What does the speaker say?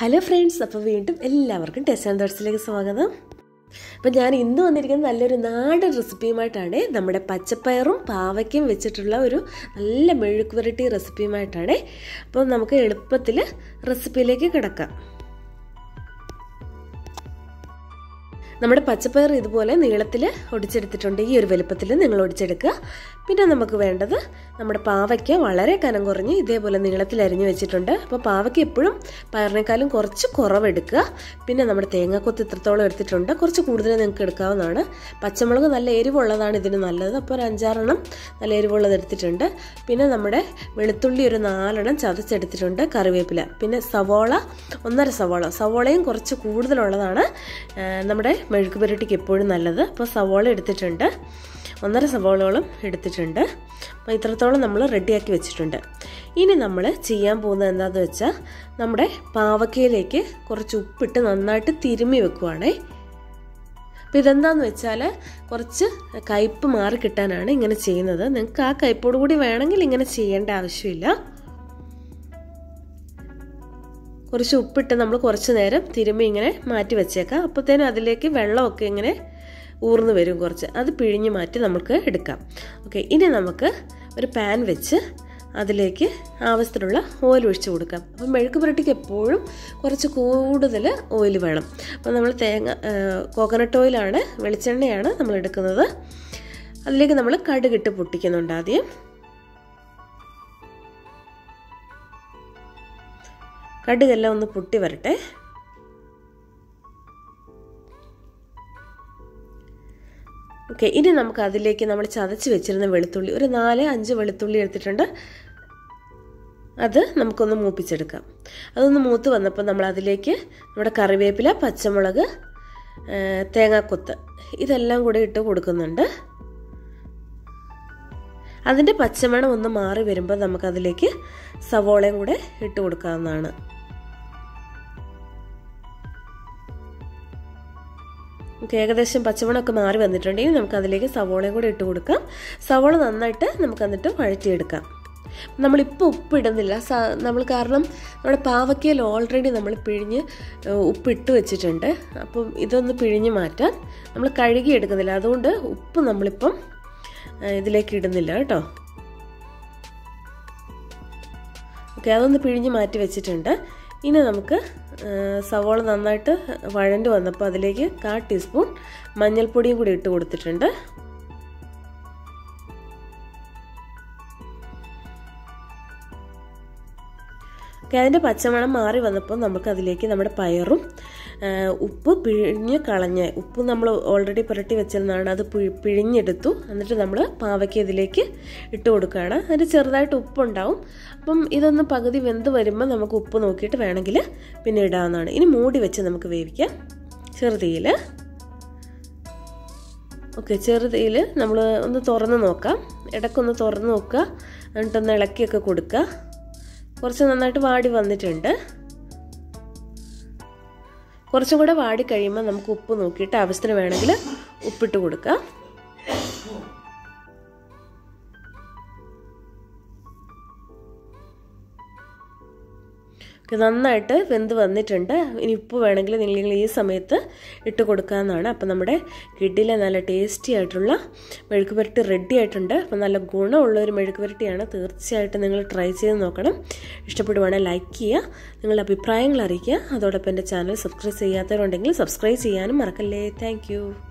Hello friends അപ്പോൾ വീണ്ടും എല്ലാവർക്കും ടെസ്റ്റ് ആൻഡ് തോട്ട്സിലേക്ക് സ്വാഗതം. അപ്പോൾ ഞാൻ ഇന്ന് വന്നിരിക്കുന്നത് നല്ലൊരു നാടൻ റെസിപ്പിയുമായിട്ടാണ്. നമ്മുടെ പച്ചപ്പയറും പാവയ്ക്കും വെച്ചിട്ടുള്ള ഒരു നല്ല മെഴുക്ക് വെറൈറ്റി റെസിപ്പിയുമായിട്ടാണ്. അപ്പോൾ നമുക്ക് എളുപ്പത്തിൽ റെസിപ്പിയിലേക്ക് കിടക്കാം. നമ്മുടെ പച്ചപ്പയർ ഇതുപോലെ നീളത്തിൽ ഒടിച്ചെടുത്തിട്ടുണ്ട്. ഈ ഒരു വലുപ്പത്തിൽ നിങ്ങൾ ഒടിച്ചെടുക്കുക. പിന്നെ നമുക്ക് വേണ്ടത് നമ്മുടെ പാവയ്ക്ക വളരെ കനം കുറഞ്ഞ് ഇതേപോലെ നീളത്തിൽ അരിഞ്ഞു വെച്ചിട്ടുണ്ട്. അപ്പോൾ പാവയ്ക്ക എപ്പോഴും പയറിനേക്കാളും കുറച്ച് കുറവെടുക്കുക. പിന്നെ നമ്മുടെ തേങ്ങാക്കൊത്ത് ഇത്രത്തോളം എടുത്തിട്ടുണ്ട്. കുറച്ച് കൂടുതൽ നിങ്ങൾക്ക് എടുക്കാവുന്നതാണ്. പച്ചമുളക് നല്ല എരിവുള്ളതാണ് ഇതിന് നല്ലത്. അപ്പോൾ ഒരു അഞ്ചാറെണ്ണം നല്ല എരിവുള്ളത് എടുത്തിട്ടുണ്ട്. പിന്നെ നമ്മുടെ വെളുത്തുള്ളി ഒരു നാലെണ്ണം ചതച്ചെടുത്തിട്ടുണ്ട് കറിവേപ്പില. പിന്നെ സവോള ഒന്നര സവോള. സവോളയും കുറച്ച് കൂടുതലുള്ളതാണ്. നമ്മുടെ മെഴുക്ക് പുരട്ടിക്ക് എപ്പോഴും നല്ലത്. അപ്പോൾ സവോള എടുത്തിട്ടുണ്ട്. ഒന്നര സവോളയോളം എടുത്തിട്ടുണ്ട്. അപ്പോൾ ഇത്രത്തോളം നമ്മൾ റെഡിയാക്കി വെച്ചിട്ടുണ്ട്. ഇനി നമ്മൾ ചെയ്യാൻ പോകുന്നത് എന്താണെന്ന് വെച്ചാൽ നമ്മുടെ പാവക്കയിലേക്ക് കുറച്ച് ഉപ്പിട്ട് നന്നായിട്ട് തിരുമ്മി വെക്കുവാണേ. അപ്പോൾ ഇതെന്താന്ന് വെച്ചാൽ കുറച്ച് കയ്പ്പ് മാറി കിട്ടാനാണ് ഇങ്ങനെ ചെയ്യുന്നത്. നിങ്ങൾക്ക് ആ കയ്പോട് കൂടി വേണമെങ്കിൽ ഇങ്ങനെ ചെയ്യേണ്ട ആവശ്യമില്ല. കുറച്ച് ഉപ്പിട്ട് നമ്മൾ കുറച്ച് നേരം തിരുമ്മി ഇങ്ങനെ മാറ്റി വെച്ചേക്കാം. അപ്പോഴത്തേനും അതിലേക്ക് വെള്ളമൊക്കെ ഇങ്ങനെ ഊർന്നു വരും കുറച്ച്. അത് പിഴിഞ്ഞ് മാറ്റി നമുക്ക് എടുക്കാം. ഓക്കെ ഇനി നമുക്ക് ഒരു പാൻ വെച്ച് അതിലേക്ക് ആവശ്യത്തിനുള്ള ഓയിൽ ഒഴിച്ച് കൊടുക്കാം. അപ്പം മെഴുക്ക് പുരട്ടിക്ക് എപ്പോഴും കുറച്ച് കൂടുതൽ ഓയിൽ വേണം. അപ്പം നമ്മൾ തേങ്ങ കോക്കനട്ട് ഓയിലാണ് വെളിച്ചെണ്ണയാണ് നമ്മൾ എടുക്കുന്നത്. അതിലേക്ക് നമ്മൾ കടുകിട്ട് പൊട്ടിക്കുന്നുണ്ട് ആദ്യം. കടുകെല്ലാം ഒന്ന് പൊട്ടി വരട്ടെ. ഓക്കെ ഇനി നമുക്ക് അതിലേക്ക് നമ്മൾ ചതച്ച് വെച്ചിരുന്ന വെളുത്തുള്ളി ഒരു നാല് അഞ്ച് വെളുത്തുള്ളി എടുത്തിട്ടുണ്ട്. അത് നമുക്കൊന്ന് മൂപ്പിച്ചെടുക്കാം. അതൊന്ന് മൂത്ത് വന്നപ്പോൾ നമ്മൾ അതിലേക്ക് നമ്മുടെ കറിവേപ്പില പച്ചമുളക് തേങ്ങാക്കൊത്ത് ഇതെല്ലാം കൂടെ ഇട്ട് കൊടുക്കുന്നുണ്ട്. അതിന്റെ പച്ചമണം ഒന്ന് മാറി വരുമ്പോൾ നമുക്കതിലേക്ക് സവോളയും കൂടെ ഇട്ട് കൊടുക്കാവുന്നതാണ്. നമുക്ക് ഏകദേശം പച്ചമണമൊക്കെ മാറി വന്നിട്ടുണ്ടെങ്കിൽ നമുക്ക് അതിലേക്ക് സവോളയും കൂടെ ഇട്ട് കൊടുക്കാം. സവോള നന്നായിട്ട് നമുക്ക് എന്നിട്ട് വഴറ്റിയെടുക്കാം. നമ്മളിപ്പോൾ ഉപ്പ് ഇടുന്നില്ല. നമ്മൾ കാരണം നമ്മുടെ പാവയ്ക്കയിൽ ഓൾറെഡി നമ്മൾ പിഴിഞ്ഞ് ഉപ്പിട്ട് വെച്ചിട്ടുണ്ട്. അപ്പം ഇതൊന്ന് പിഴിഞ്ഞ് മാറ്റാൻ നമ്മൾ കഴുകി എടുക്കുന്നില്ല. അതുകൊണ്ട് ഉപ്പ് നമ്മളിപ്പം ഇതിലേക്ക് ഇടുന്നില്ല കേട്ടോ. ഓക്കെ അതൊന്ന് പിഴിഞ്ഞ് മാറ്റി വെച്ചിട്ടുണ്ട്. ഇനി നമുക്ക് സവോള നന്നായിട്ട് വഴണ്ട് വന്നപ്പോൾ അതിലേക്ക് കാ ടീസ്പൂൺ മഞ്ഞൾപ്പൊടിയും കൂടി ഇട്ട് കൊടുത്തിട്ടുണ്ട്. അതിന്റെ പച്ചമണം മാറി വന്നപ്പോൾ നമുക്ക് അതിലേക്ക് നമ്മുടെ പയറും ഉപ്പ് പിഴിഞ്ഞ് കളഞ്ഞ് ഉപ്പ് നമ്മൾ ഓൾറെഡി പുരട്ടി വെച്ചിരുന്നതാണ് അത് പിഴിഞ്ഞെടുത്തു. എന്നിട്ട് നമ്മൾ പാവയ്ക്ക് ഇതിലേക്ക് ഇട്ട് കൊടുക്കുകയാണ്. അതിന് ചെറുതായിട്ട് ഉപ്പുണ്ടാവും. അപ്പം ഇതൊന്ന് പകുതി വെന്ത് വരുമ്പോൾ നമുക്ക് ഉപ്പ് നോക്കിയിട്ട് വേണമെങ്കിൽ പിന്നെ ഇടാവുന്നതാണ്. ഇനി മൂടി വെച്ച് നമുക്ക് വേവിക്കാം. ചെറുതീയിൽ ഓക്കെ ചെറുതീയിൽ നമ്മൾ ഒന്ന് തുറന്ന് നോക്കാം. ഇടയ്ക്കൊന്ന് തുറന്ന് നോക്കുക. എന്നിട്ടൊന്ന് ഇളക്കിയൊക്കെ കൊടുക്കുക. കുറച്ച് നന്നായിട്ട് വാടി വന്നിട്ടുണ്ട്. കുറച്ചും കൂടെ വാടി കഴിയുമ്പോൾ നമുക്ക് ഉപ്പ് നോക്കിയിട്ട് ആവശ്യത്തിന് വേണമെങ്കിൽ ഉപ്പിട്ട് കൊടുക്കാം. നന്നായിട്ട് വെന്ത് വന്നിട്ടുണ്ട്. ഇനി ഉപ്പ് വേണമെങ്കിൽ നിങ്ങൾ ഈ സമയത്ത് ഇട്ട് കൊടുക്കാവുന്നതാണ്. അപ്പം നമ്മുടെ കിഡിലെ നല്ല ടേസ്റ്റി ആയിട്ടുള്ള മെഴുക്ക് പുരട്ടി റെഡി ആയിട്ടുണ്ട്. അപ്പം നല്ല ഗുണമുള്ള ഒരു മെഴുക്ക് പുരട്ടിയാണ്. തീർച്ചയായിട്ടും നിങ്ങൾ ട്രൈ ചെയ്ത് നോക്കണം. ഇഷ്ടപ്പെടുവാണെങ്കിൽ ലൈക്ക് ചെയ്യുക. നിങ്ങളുടെ അഭിപ്രായങ്ങൾ അറിയിക്കുക. അതോടൊപ്പം എന്റെ ചാനൽ സബ്സ്ക്രൈബ് ചെയ്യാത്തവരുണ്ടെങ്കിൽ സബ്സ്ക്രൈബ് ചെയ്യാനും മറക്കല്ലേ. താങ്ക്